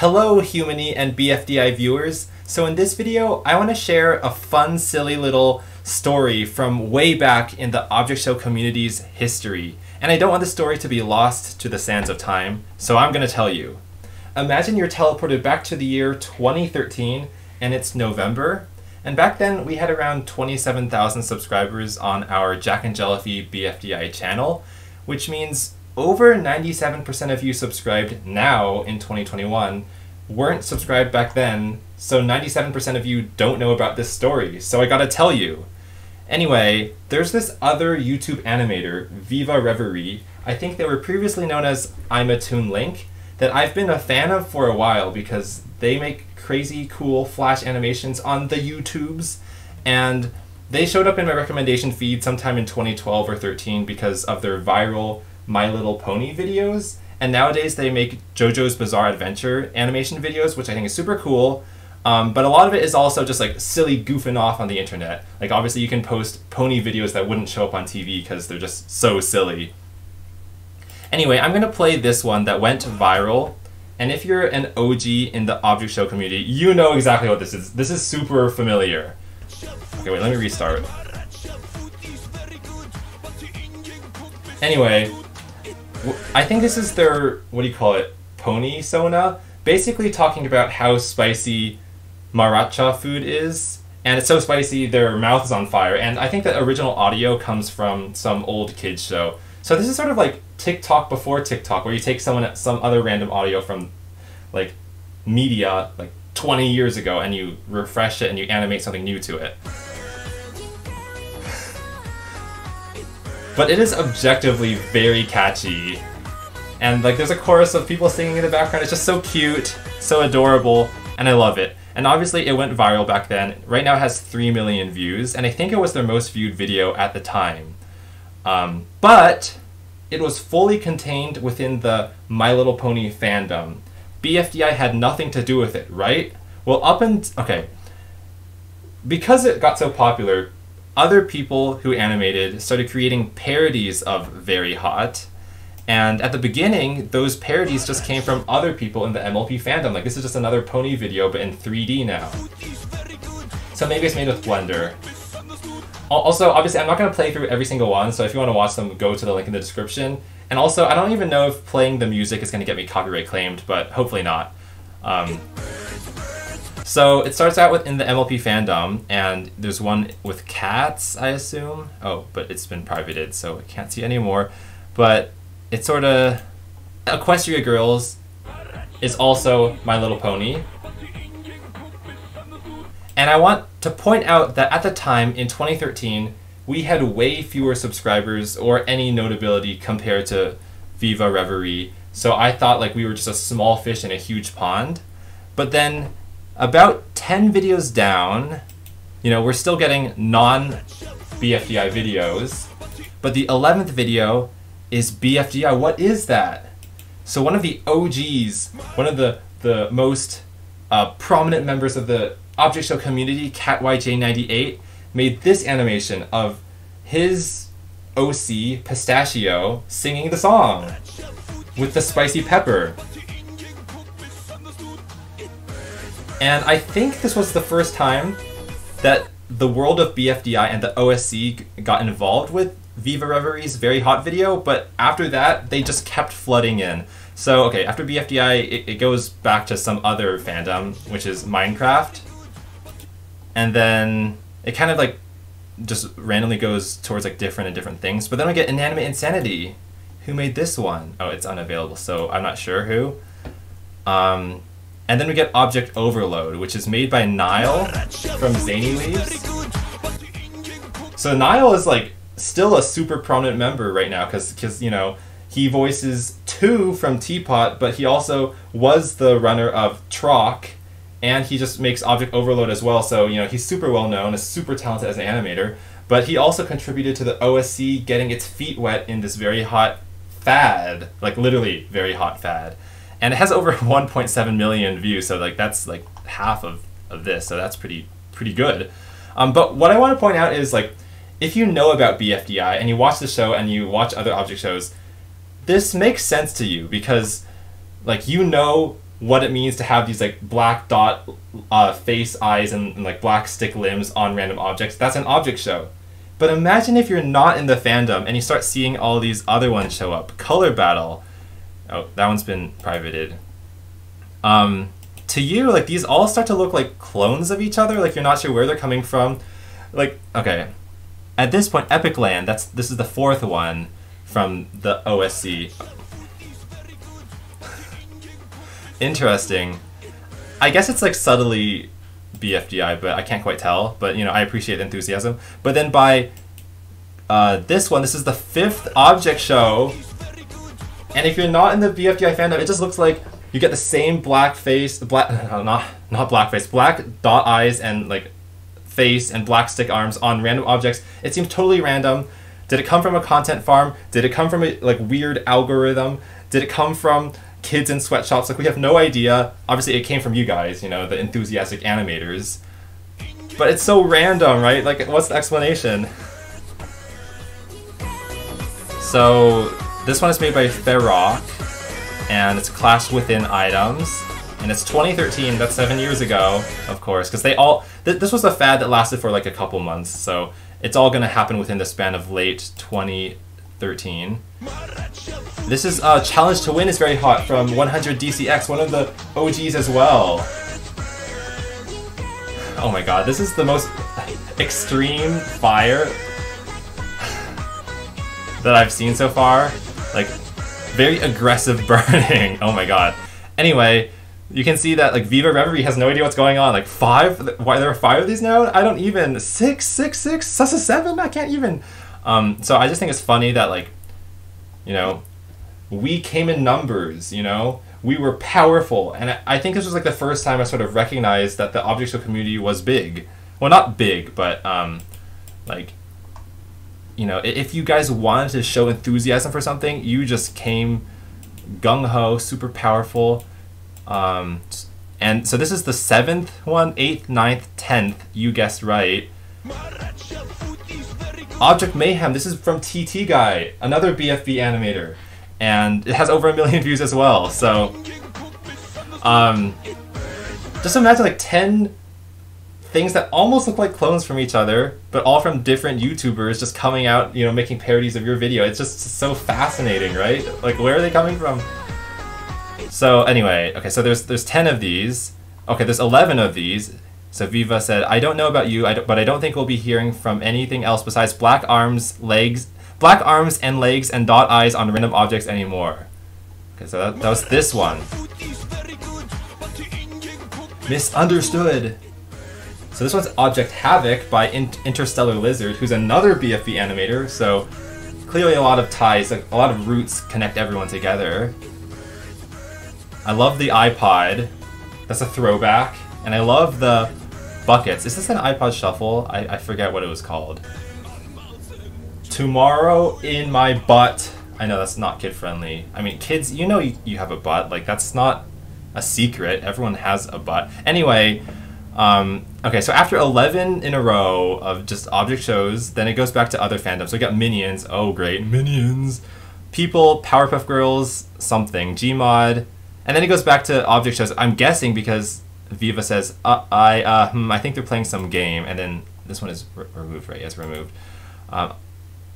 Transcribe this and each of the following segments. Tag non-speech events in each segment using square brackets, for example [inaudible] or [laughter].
Hello Humany and BFDI viewers. So in this video, I want to share a fun, silly little story from way back in the Object Show community's history. And I don't want the story to be lost to the sands of time, so I'm going to tell you. Imagine you're teleported back to the year 2013 and it's November. And back then we had around 27,000 subscribers on our jacknjellify BFDI channel, which means over 97% of you subscribed now in 2021 weren't subscribed back then, so 97% of you don't know about this story, so I gotta tell you. Anyway, there's this other YouTube animator, Viva Reverie, I think they were previously known as I'm a Toon Link, that I've been a fan of for a while because they make crazy cool flash animations on the YouTubes, and they showed up in my recommendation feed sometime in 2012 or 13 because of their viral my Little Pony videos, and nowadays they make JoJo's Bizarre Adventure animation videos, which I think is super cool. Um, but a lot of it is also just like silly goofing off on the internet. Like obviously you can post pony videos that wouldn't show up on TV because they're just so silly. Anyway, I'm gonna play this one that went viral. And if you're an OG in the Object Show community, you know exactly what this is. This is super familiar. Okay, wait, let me restart. Anyway, I think this is their what do you call it? Pony Sona, basically talking about how spicy Maracha food is, and it's so spicy their mouth is on fire. And I think that original audio comes from some old kids show. So this is sort of like TikTok before TikTok, where you take someone some other random audio from like media like 20 years ago and you refresh it and you animate something new to it. But it is objectively very catchy. And like there's a chorus of people singing in the background. It's just so cute, so adorable, and I love it. And obviously it went viral back then. Right now it has 3 million views, and I think it was their most viewed video at the time. Um, but it was fully contained within the My Little Pony fandom. BFDI had nothing to do with it, right? Well, up and okay, because it got so popular, other people who animated started creating parodies of Very Hot. And at the beginning, those parodies just came from other people in the MLP fandom. Like, this is just another pony video, but in 3D now. So maybe it's made with Blender. Also, obviously, I'm not going to play through every single one, so if you want to watch them, go to the link in the description. And also, I don't even know if playing the music is going to get me copyright claimed, but hopefully not. Um, so it starts out with in the MLP fandom, and there's one with cats, I assume. Oh, but it's been privated, so I can't see anymore. But it's sort of Equestria Girls is also My Little Pony. And I want to point out that at the time in 2013, we had way fewer subscribers or any notability compared to Viva Reverie. So I thought like we were just a small fish in a huge pond. But then about 10 videos down, you know, we're still getting non BFDI videos, but the 11th video is BFDI. What is that? So one of the OGs, one of the, the most uh, prominent members of the Object Show community, CatYJ98, made this animation of his OC, Pistachio, singing the song with the spicy pepper. And I think this was the first time that the world of BFDI and the OSC got involved with Viva Reverie's Very Hot video, but after that, they just kept flooding in. So, okay, after BFDI, it, it goes back to some other fandom, which is Minecraft. And then it kind of like just randomly goes towards like different and different things. But then we get Inanimate Insanity. Who made this one? Oh, it's unavailable, so I'm not sure who. Um, and then we get Object Overload, which is made by Nile from Zany Leaves. So Nile is like still a super prominent member right now because because you know he voices two from TPOT, but he also was the runner of Troc, and he just makes Object Overload as well. So you know he's super well known, is super talented as an animator. But he also contributed to the OSC getting its feet wet in this very hot fad, like literally very hot fad and it has over [laughs] 1.7 million views so like that's like half of, of this so that's pretty pretty good um, but what i want to point out is like if you know about bfdi and you watch the show and you watch other object shows this makes sense to you because like you know what it means to have these like black dot uh, face eyes and, and like black stick limbs on random objects. That's an object show. But imagine if you're not in the fandom and you start seeing all these other ones show up. Color Battle. Oh, that one's been privated. Um, to you, like these all start to look like clones of each other. Like you're not sure where they're coming from. Like okay, at this point, Epic Land. That's this is the fourth one from the OSC. [laughs] Interesting. I guess it's like subtly BFDI, but I can't quite tell. But you know, I appreciate the enthusiasm. But then by uh, this one, this is the fifth object show, and if you're not in the BFDI fandom, it just looks like you get the same black face, black [laughs] not not black face, black dot eyes and like face and black stick arms on random objects. It seems totally random. Did it come from a content farm? Did it come from a like weird algorithm? Did it come from kids in sweatshops. Like we have no idea. Obviously, it came from you guys, you know, the enthusiastic animators. But it's so random, right? Like, what's the explanation? So this one is made by Ferrock, and it's Clash Within items. And it's 2013, that's seven years ago, of course, because they all, th this was a fad that lasted for like a couple months, so it's all gonna happen within the span of late 2013. This is uh, Challenge to Win is very hot from 100 DCX, one of the OGs as well. Oh my god, this is the most extreme fire [sighs] that I've seen so far. Like, very aggressive [laughs] burning. Oh my god. Anyway, you can see that like Viva Reverie has no idea what's going on. Like five, why there are five of these now? I don't even six, six, six. That's a seven. I can't even. Um, so I just think it's funny that like, you know, we came in numbers, you know? We were powerful. And I think this was like the first time I sort of recognized that the object show community was big. Well, not big, but um, like, you know, if you guys wanted to show enthusiasm for something, you just came gung ho, super powerful. Um, and so this is the seventh one, eighth, ninth, tenth. You guessed right. Object Mayhem. This is from TT Guy, another BFB animator and it has over a million [laughs] views as well. So, um, just imagine like 10 things that almost look like clones from each other, but all from different YouTubers just coming out, you know, making parodies of your video. It's just so fascinating, right? Like, where are they coming from? So anyway, okay, so there's there's 10 of these. Okay, there's 11 of these. So Viva said, I don't know about you, I but I don't think we'll be hearing from anything else besides black arms, legs, black arms and legs and dot eyes on random objects anymore. Okay, so that, that was this one. Misunderstood. So this one's Object Havoc by In Interstellar Lizard, who's another BFB animator, so clearly a lot of ties, a lot of roots connect everyone together. I love the iPod. That's a throwback. And I love the buckets. Is this an iPod Shuffle? I, I forget what it was called. Tomorrow in my butt. I know that's not kid friendly. I mean, kids, you know you, you have a butt. Like, that's not a secret. Everyone has a butt. Anyway, um, okay, so after 11 in a row of just object shows, then it goes back to other fandoms. So we got Minions. Oh, great. Minions. People, Powerpuff Girls, something. Gmod. And then it goes back to object shows. I'm guessing because Viva says, uh, I, uh, hmm, I think they're playing some game. And then this one is re removed, right? Yes, removed. Um,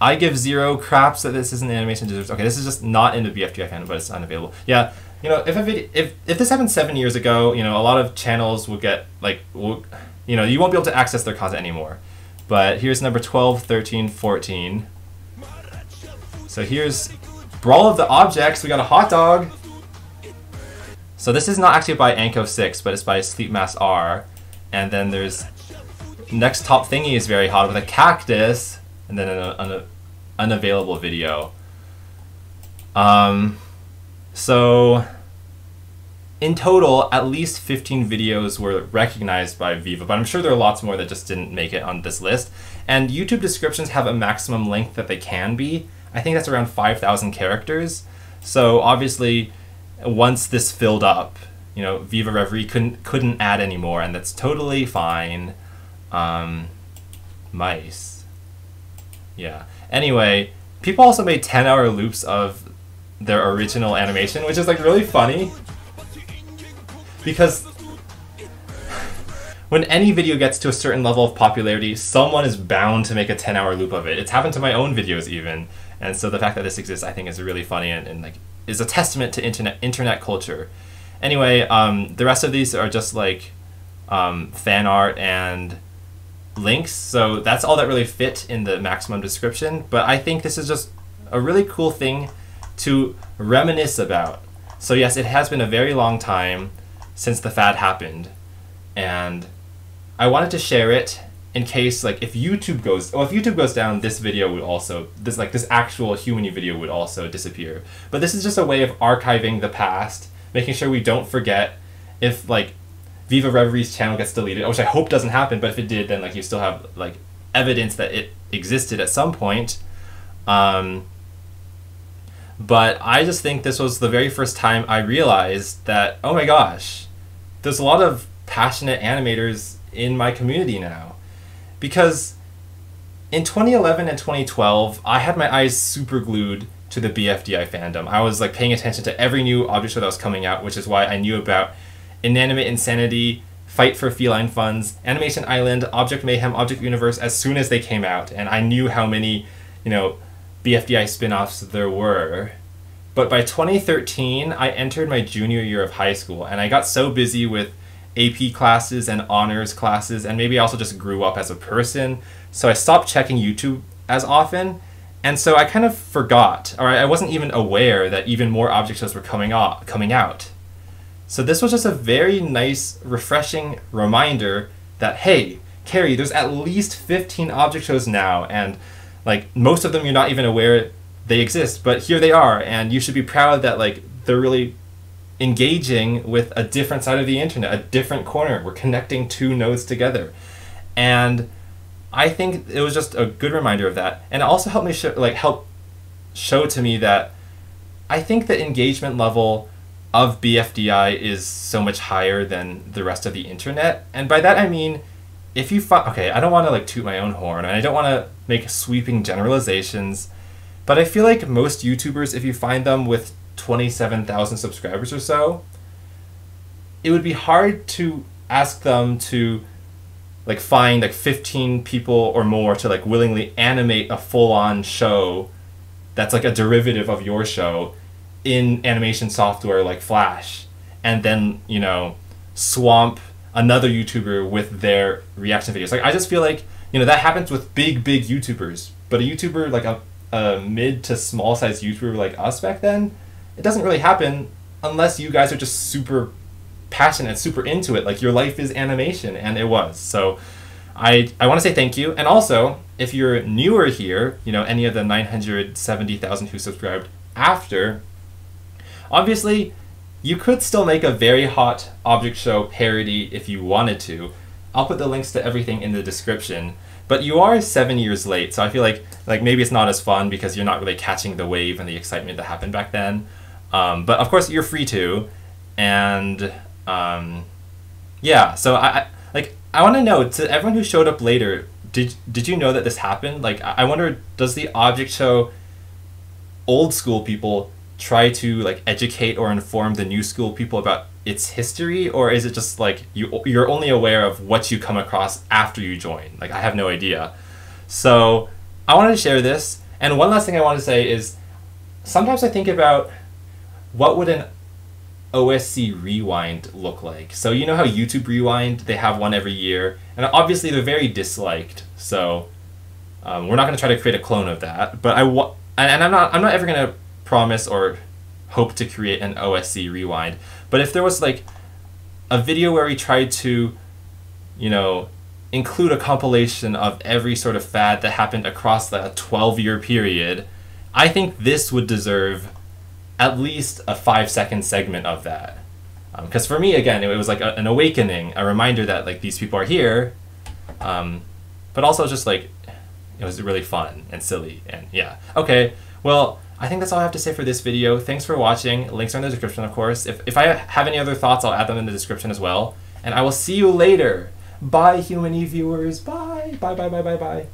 I give zero craps that this isn't animation deserves. Okay, this is just not in the BFDI fan, but it's unavailable. Yeah, you know, if a video, if if this happened seven years ago, you know, a lot of channels would get like, will, you know, you won't be able to access their content anymore. But here's number 12, 13, 14. So here's Brawl of the Objects. We got a hot dog. So this is not actually by Anko 6, but it's by Sleep Mask R. And then there's next top thingy is very hot with a cactus and then an, an unavailable video. Um, so in total, at least 15 videos were recognized by Viva, but I'm sure there are lots more that just didn't make it on this list. And YouTube descriptions have a maximum length that they can be. I think that's around 5,000 characters. So obviously, once this filled up, you know, Viva Reverie couldn't couldn't add anymore, and that's totally fine. Um, mice. Yeah. Anyway, people also made 10 hour loops of their original animation, which is like really funny. because when any video gets to a certain level of popularity, someone is bound to make a 10 hour loop of it. It's happened to my own videos even. And so the fact that this exists, I think, is really funny and, and like is a testament to internet internet culture. Anyway, um, the rest of these are just like um, fan art and links. So that's all that really fit in the maximum description. But I think this is just a really cool thing to reminisce about. So yes, it has been a very long time since the fad happened, and I wanted to share it in case like if YouTube goes well if YouTube goes down this video would also this like this actual human video would also disappear but this is just a way of archiving the past making sure we don't forget if like Viva Reverie's channel gets deleted which I hope doesn't happen but if it did then like you still have like evidence that it existed at some point um, but I just think this was the very first time I realized that oh my gosh there's a lot of passionate animators in my community now because in 2011 and 2012, I had my eyes super glued to the BFDI fandom. I was like paying attention to every new object show that was coming out, which is why I knew about Inanimate Insanity, Fight for Feline Funds, Animation Island, Object Mayhem, Object Universe as soon as they came out, and I knew how many, you know, BFDI spin-offs there were. But by 2013, I entered my junior year of high school, and I got so busy with AP classes and honors classes, and maybe I also just grew up as a person. So I stopped checking YouTube as often, and so I kind of forgot, or I wasn't even aware that even more object shows were coming out. Coming out. So this was just a very nice, refreshing reminder that hey, Cary, there's at least 15 object shows now, and like most of them you're not even aware they exist, but here they are, and you should be proud that like they're really engaging with a different side of the internet, a different corner. We're connecting two nodes together. And I think it was just a good reminder of that. And it also helped me show, like help show to me that I think the engagement level of BFDI is so much higher than the rest of the internet. And by that I mean if you find okay, I don't want to like toot my own horn and I don't want to make sweeping generalizations, but I feel like most YouTubers if you find them with 27,000 subscribers or so, it would be hard to ask them to like find like 15 people or more to like willingly animate a full-on show that's like a derivative of your show in animation software like Flash and then, you know, swamp another YouTuber with their reaction videos. Like I just feel like, you know, that happens with big big YouTubers, but a YouTuber like a, a mid to small size YouTuber like us back then, it doesn't really happen unless you guys are just super passionate, super into it. Like your life is animation, and it was. So I, I want to say thank you. And also, if you're newer here, you know, any of the 970,000 who subscribed after, obviously, you could still make a very hot object show parody if you wanted to. I'll put the links to everything in the description. But you are seven years late, so I feel like like maybe it's not as fun because you're not really catching the wave and the excitement that happened back then. Um, but of course, you're free to, and um, yeah. So I, I like I want to know to everyone who showed up later. Did did you know that this happened? Like I wonder, does the object show old school people try to like educate or inform the new school people about its history or is it just like you you're only aware of what you come across after you join like i have no idea so i wanted to share this and one last thing i want to say is sometimes i think about what would an OSC Rewind look like? So you know how YouTube Rewind, they have one every year, and obviously they're very disliked. So um, we're not going to try to create a clone of that. But I wa- and I'm not I'm not ever going to promise or hope to create an OSC Rewind. But if there was like a video where we tried to, you know, include a compilation of every sort of fad that happened across the 12 year period, I think this would deserve at least a five second segment of that. Because um, for me, again, it, was like a, an awakening, a reminder that like these people are here, um, but also just like it was really fun and silly and yeah. Okay, well, I think that's all I have to say for this video. Thanks for watching. Links are in the description, of course. If, if I have any other thoughts, I'll add them in the description as well. And I will see you later. Bye, Human E viewers. Bye. Bye, bye, bye, bye, bye.